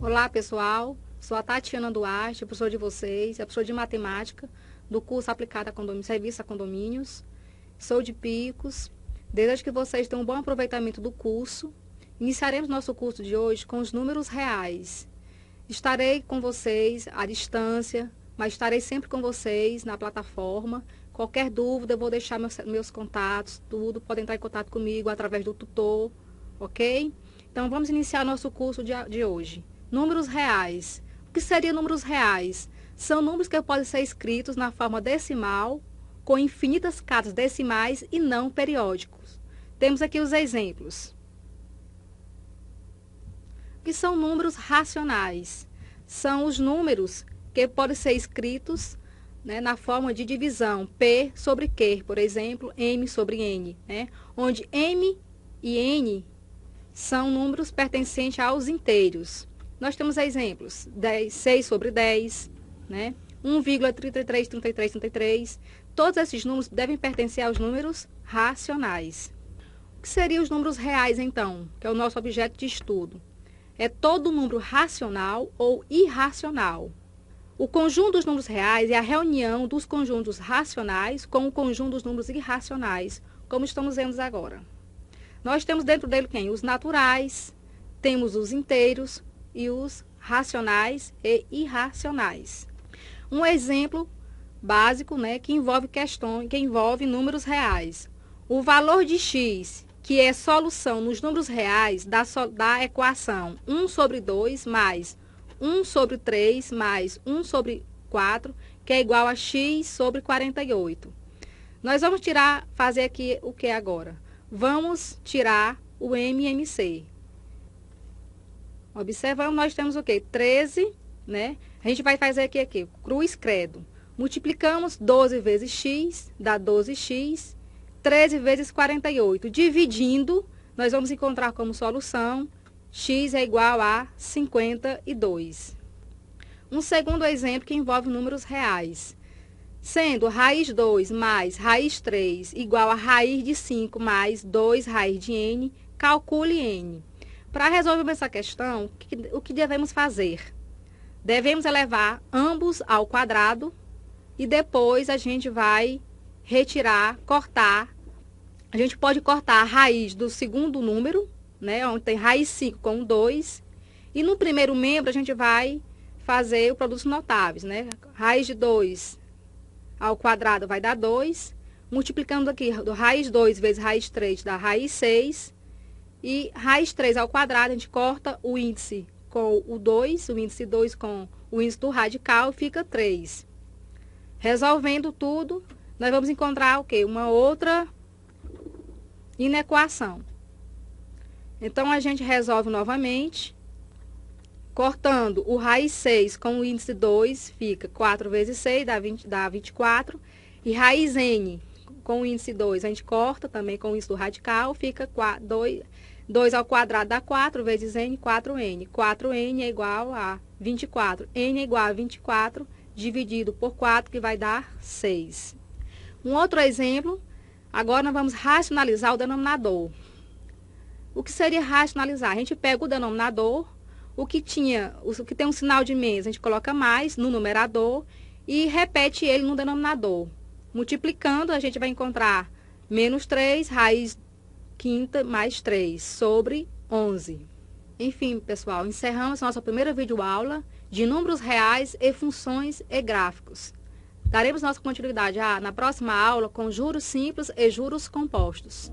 Olá pessoal, sou a Tatiana Duarte, professora de vocês, é professora de matemática do curso aplicado a condomínio, serviço a condomínios. Sou de Picos. Desejo que vocês tenham um bom aproveitamento do curso. Iniciaremos nosso curso de hoje com os números reais. Estarei com vocês à distância, mas estarei sempre com vocês na plataforma. Qualquer dúvida, eu vou deixar meus, meus contatos, tudo. Podem entrar em contato comigo através do tutor, ok? Então, vamos iniciar nosso curso de, de hoje. Números reais. O que seriam números reais? São números que podem ser escritos na forma decimal, com infinitas casas decimais e não periódicos. Temos aqui os exemplos. Que são números racionais? São os números que podem ser escritos né, na forma de divisão P sobre Q, por exemplo, M sobre N, né, onde M e N são números pertencentes aos inteiros. Nós temos exemplos, 10, 6 sobre 10, né? 1,33, 33, 33. Todos esses números devem pertencer aos números racionais. O que seriam os números reais, então, que é o nosso objeto de estudo? É todo número racional ou irracional. O conjunto dos números reais é a reunião dos conjuntos racionais com o conjunto dos números irracionais, como estamos vendo agora. Nós temos dentro dele quem? Os naturais, temos os inteiros, e os racionais e irracionais. Um exemplo básico, né, que envolve questões, que envolve números reais. O valor de x, que é solução nos números reais da, da equação 1 sobre 2 mais 1 sobre 3 mais 1 sobre 4, que é igual a x sobre 48. Nós vamos tirar, fazer aqui o que agora? Vamos tirar o MMC. Observamos, nós temos o quê? 13, né? A gente vai fazer aqui, aqui, cruz credo. Multiplicamos 12 vezes x, dá 12x. 13 vezes 48. Dividindo, nós vamos encontrar como solução x é igual a 52. Um segundo exemplo que envolve números reais. Sendo raiz 2 mais raiz 3 igual a raiz de 5 mais 2 raiz de n, calcule n. Para resolver essa questão, o que devemos fazer? Devemos elevar ambos ao quadrado e depois a gente vai retirar, cortar. A gente pode cortar a raiz do segundo número, né, onde tem raiz 5 com 2. E no primeiro membro a gente vai fazer o produto notáveis, né? Raiz de 2 ao quadrado vai dar 2. Multiplicando aqui, do raiz 2 vezes raiz 3 dá raiz 6. E raiz 3 ao quadrado, a gente corta o índice com o 2, o índice 2 com o índice do radical, fica 3. Resolvendo tudo, nós vamos encontrar o quê? Uma outra inequação. Então, a gente resolve novamente, cortando o raiz 6 com o índice 2, fica 4 vezes 6, dá, 20, dá 24. E raiz n com o índice 2, a gente corta também com o índice do radical, fica 4, 2, 2 ao quadrado dá 4 vezes n, 4n. 4n é igual a 24. n é igual a 24 dividido por 4, que vai dar 6. Um outro exemplo, agora nós vamos racionalizar o denominador. O que seria racionalizar? A gente pega o denominador, o que tinha, o que tem um sinal de menos, a gente coloca mais no numerador e repete ele no denominador. Multiplicando, a gente vai encontrar menos 3, raiz quinta mais 3 sobre 11. Enfim, pessoal, encerramos nossa primeira videoaula de números reais e funções e gráficos. Daremos nossa continuidade ah, na próxima aula com juros simples e juros compostos.